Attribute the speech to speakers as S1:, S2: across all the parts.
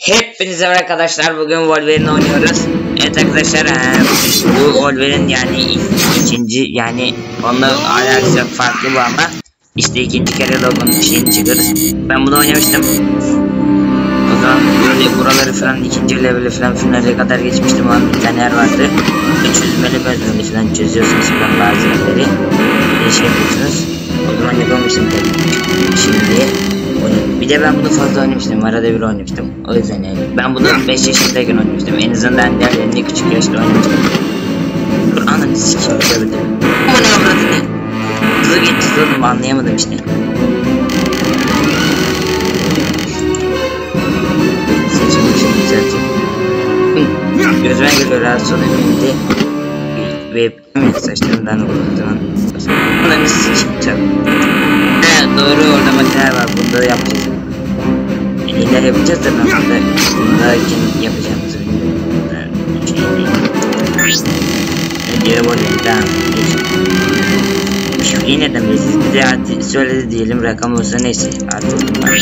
S1: Hepinize merhaba arkadaşlar bugün Wolverine oynuyoruz. Evet arkadaşlar bu Wolverine yani ik- ikinci yani onunla alakası yok, farklı bu ama işte ikinci kere logonun şeyini çıkarız. Ben bunu oynamıştım. O zaman böyle buraları falan ikinci level'e falan finale kadar geçmiştim. An bir tane yer vardı. Çözmeli bölümünü falan çözüyorsunuz falan bazı yerleri. Şey yapıyorsunuz. O zaman yapamamıştım tabii. Şimdi. Bir de ben bunu fazla oynamıştım. Arada bir oynamıştım. O yüzden yani. Ben bunu 5 yaşındayken oynamıştım. En azından diğerlerini küçük yaşta oynamıştım. Dur ananı sikeyim. Tövbe. Bu ne avradını? Hızlı geçeceğiz oğlum anlayamadım işte. Saçımı şimdi düzelteyim. Gözüme geliyor rahatsız de. Ve evet, saçlarımdan olduğu zaman. Ananı sikeyim tabii. Doğru orada makine var. Bunda da yapacağız. İler yapacağız da ben burada bunda kim yapacağımızı. Önce böyle tamam. Şifreyi neden biliriz? Bir de hadi söyledi diyelim rakam olsa neyse. Artık. Değil mi?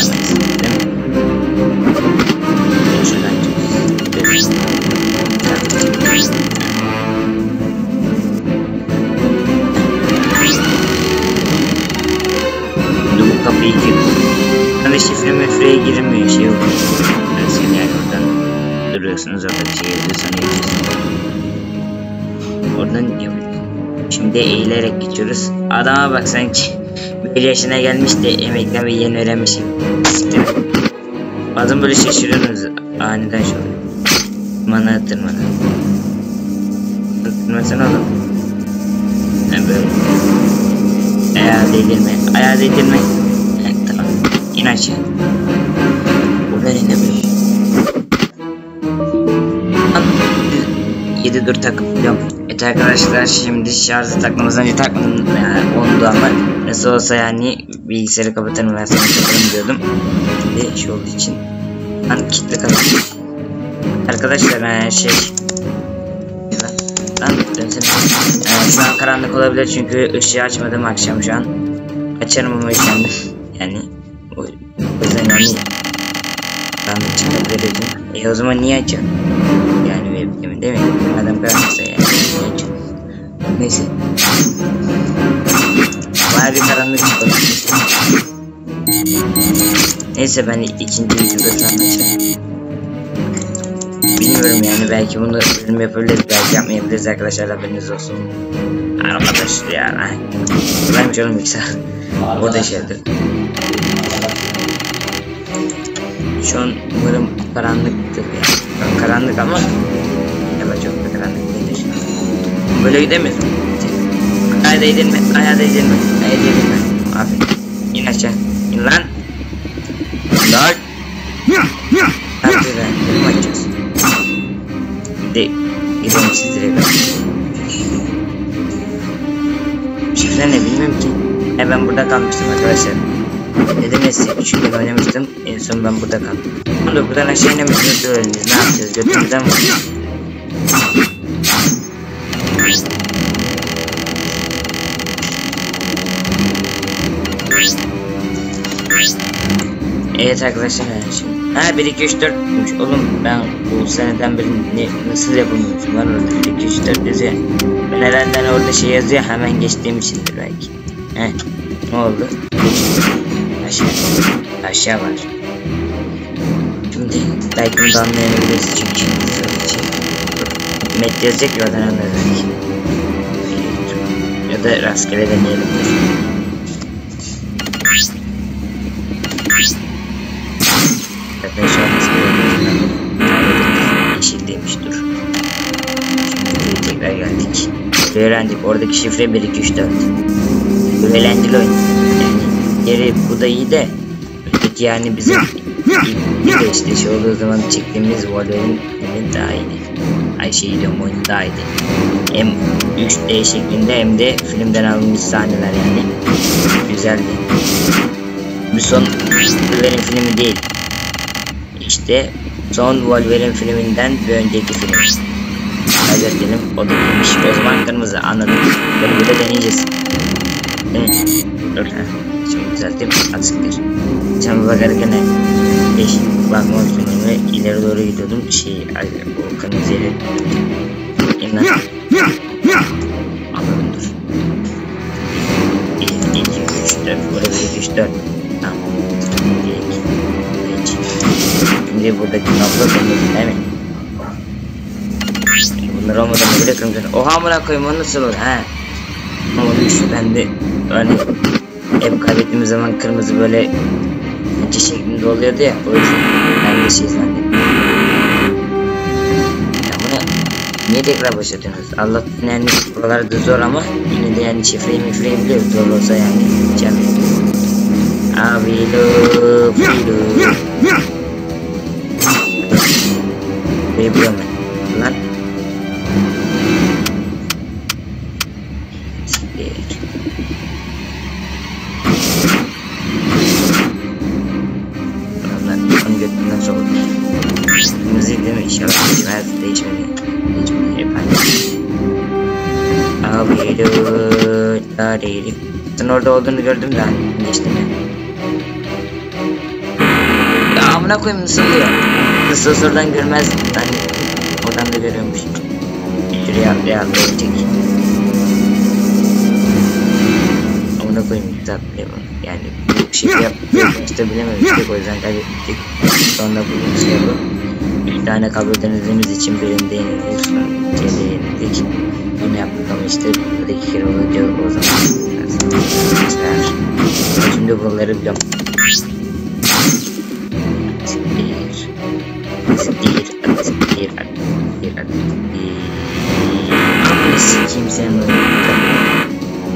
S1: Mefreye girilmiyor şey yok. Mesela yani oradan duruyorsunuz orada bir şey yazıyor sonra geçiyorsunuz. Oradan yapıyoruz. Şimdi eğilerek geçiyoruz. Adama bak sanki bir yaşına gelmiş de emekten bir yeni öğrenmiş. Siktir. Bazen böyle şaşırıyorsunuz aniden oluyor. Tırmana tırmana. Tırmasana oğlum. Yani böyle. Ayağı değdirme. Ayağı değdirme. Evet, tamam. İn aşağı. 7 dur takıp biliyorum. Evet arkadaşlar şimdi şarjı takmamız önce takmadım yani oldu ama nasıl olsa yani bilgisayarı kapatırım ben sonra takarım diyordum. Şimdi şey olduğu için ben kitle kapattım. Arkadaşlar yani şey Lan dönsene. Yani şu an karanlık olabilir çünkü ışığı açmadım akşam şu an. Açarım ama ışığını. Yani o yüzden yani karanlık çıkabilir dedim. E o zaman niye açalım? Yani webcam'i değil mi? Madem karanlıksa yani? Neyse. Baya bir karanlık çıkıyor. Neyse ben ikinci videoda açarım. Bilmiyorum yani belki bunu bölüm yapabiliriz belki yapmayabiliriz arkadaşlar haberiniz olsun. Arkadaş ya ay. Buradaymış oğlum bilgisayar. Orada şeydir. Şu an umarım karanlıktır ya. Ben karanlık ama Böyle gidemiyoruz. Ayağa değdirme, ayağa değdirme, ayağa değdirme. Aferin. İn aşağı. İn lan. Lan. Hadi ben, bölüm açacağız. De gidelim direkt. Şifre ne bilmiyorum ki. E ben burada kalmıştım arkadaşlar. Dedim ya size küçük gün oynamıştım. En son ben burada kaldım. Şimdi buradan aşağı inemezsiniz öğreniniz. Ne yapacağız? Götümüzden mi? Evet arkadaşlar şimdi. Ha 1 2 3 4'müş. Oğlum ben bu seneden beri ne, nasıl yapamıyormuşum lan orada 1 2 3 4 yazıyor. Ben orada şey yazıyor hemen geçtiğim içindir belki. He. Ne oldu? Aşağı. Aşağı var. Şimdi belki bunu anlayabiliriz çünkü. Met yazacak ya anlarız belki. Ya da rastgele deneyelim. Şu an rastgele Yeşildeymiş dur. Şimdi tekrar geldik. Öğrendik. Oradaki şifre 1 2 3 4. Bu eğlenceli oyun. Yani geri bu da iyi de öteki yani bizim bir de işte şey olduğu zaman çektiğimiz Wolverine daha iyiydi. Ay şey diyorum oyun daha iyiydi. Hem 3D şeklinde hem de filmden alınmış sahneler yani. Güzeldi. Bu son Wolverine filmi değil. İşte son Wolverine filminden bir önceki film. Hazır diyelim o da değilmiş. O zaman kırmızı anladım. Bunu burada deneyeceğiz. Mi? Dur ha. Şimdi düzelteyim. Açıktır. Sen bakarken ne? Eş bakma üstüne ve ileri doğru gidiyordum. Şey, ay, o kırmızı yere. İn lan. Anladım dur. 1, 2, 3, 4. Buraya 1, 2, 3, 4. Tamam. Şimdi 2, 3. Şimdi buradaki kablo kırmızı değil mi? Bunlar olmadan bile kırmızı. Oha amına koyayım o nasıl olur ha? Ama şu bende hani hep kaybettiğimiz zaman kırmızı böyle ince şeklinde oluyordu ya o yüzden ben şey zannettim. Ya bunu niye tekrar başlatıyorsunuz? Allah yani buralar da zor ama yine de yani şifreyi mifreyi biliyoruz zor olsa yani can. Abi lo filo. Burayı biliyorum ben. Lo la değil. Sen orada olduğunu gördüm de geçtim ya. Ya amına koyayım nasıl diyor? Nasıl oradan görmez. Hani oradan da görüyormuş. Şuraya atlaya atlaya çek. Amına koyayım atlayamam. Yani bu şey yap. işte bilememiştik o yüzden kaybettik. Sonra bu şey yapıp bir tane kablo denediğimiz için birinde yenildik. Şeyde yenildik. Bunu yaptık ama işte burada iki kere olunca bunları biliyorum. Siktir. Siktir. Siktir. Sikeyim oyunu.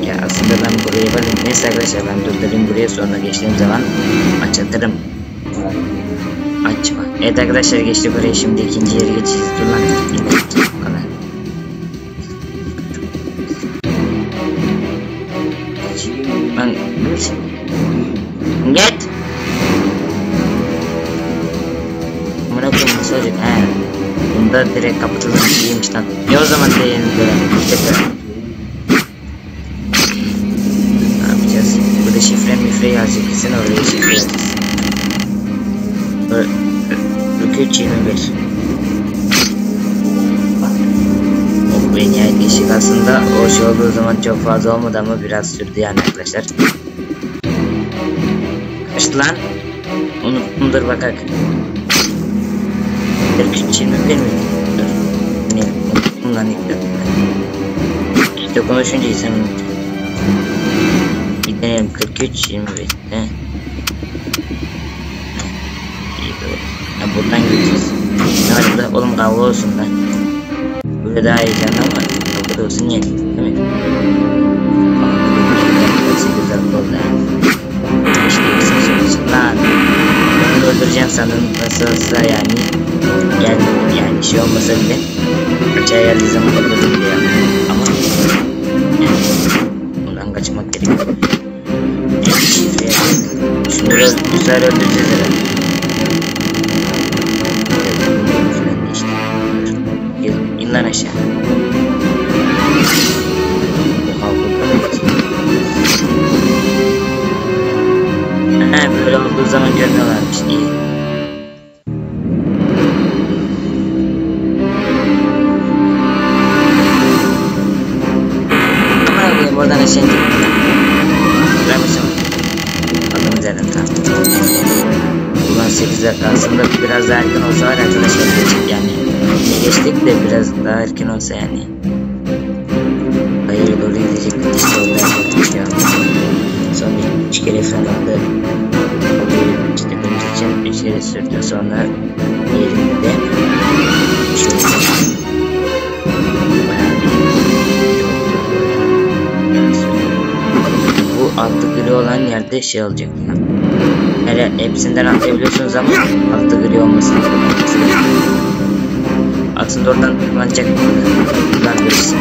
S1: Ya aslında ben burayı varım. Neyse arkadaşlar ben durdurayım buraya sonra geçtiğim zaman açatırım. Açma. Evet arkadaşlar geçti buraya şimdi ikinci yere geçeceğiz. Dur lan. Yine Get. Amına koyayım olacak? He. Bunda direkt kapatılmış iyiymiş lan. Ya o zaman da yeni. Tekrar. Ne yapacağız? Burada şifre mifre yazacak kesin oraya şifre. Böyle 43 21 O bu en nihayet ışık aslında o şey olduğu zaman çok fazla olmadı ama biraz sürdü yani arkadaşlar. Kaçtı lan? Unuttum dur bakak. 43 21 mi? Dur. Ne? Unuttum lan ilk defa. İşte konuşunca insan unutuyor. Bir deneyelim 43 25 he. İyi böyle. Ha, buradan gideceğiz. Ne var burada? Oğlum kavga olsun lan. Böyle daha heyecanlı ama kavga olsun ye. Değil mi? Bile. Kaçağa geldiği zaman öldürürüm diye. Ama bundan kaçmak şifre yazdık. Şunları bu sefer öldüreceğiz herhalde. İn lan aşağı. Oha burada da geçiyor. Ha böyle olduğu zaman görmüyorlarmış. İyi. Biraz daha erken olsa var arkadaşlar geçtik yani. Ne geçtik de biraz daha erken olsa yani. Hayır doğru gidecek işte orada yaptık ya. Son üç kere. Alıyor işte benim için üç kere sürdü sonra diğerinde de oldu. Bayağı bir bu altı gri olan yerde şey olacak. Hele hepsinden atlayabiliyorsunuz ama altı gri olmasın. Aslında oradan kullanacak buradan görürsün.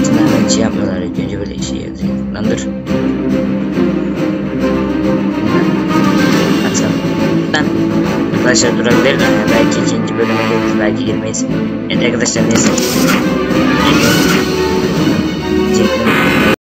S1: Aslında hemen şey yapmıyorlar ilk önce böyle şey yazıyor. Lan dur. Açalım. Lan. Arkadaşlar durabilir. Belki ikinci bölüme geliriz. Belki girmeyiz. Evet arkadaşlar neyse.